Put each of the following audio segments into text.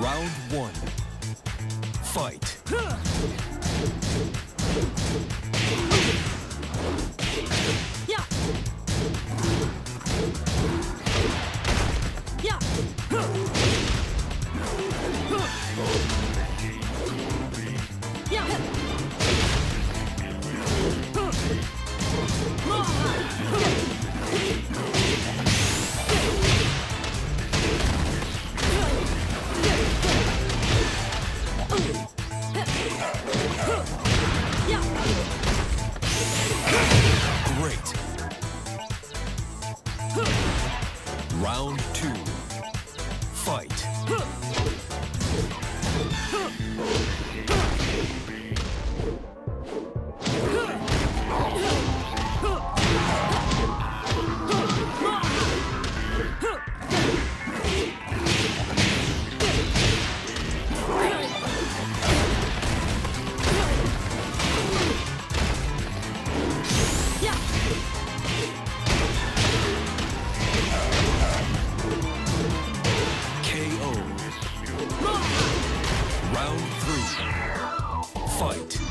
Round one. Fight. Round two. Fight. Fight.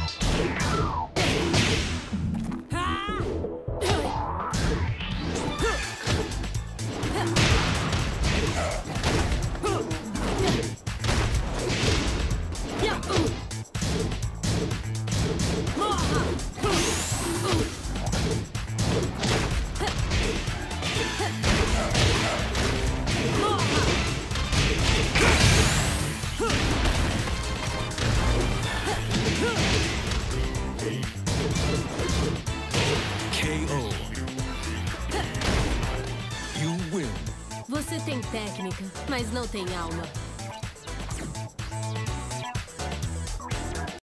Você tem técnica, mas não tem alma.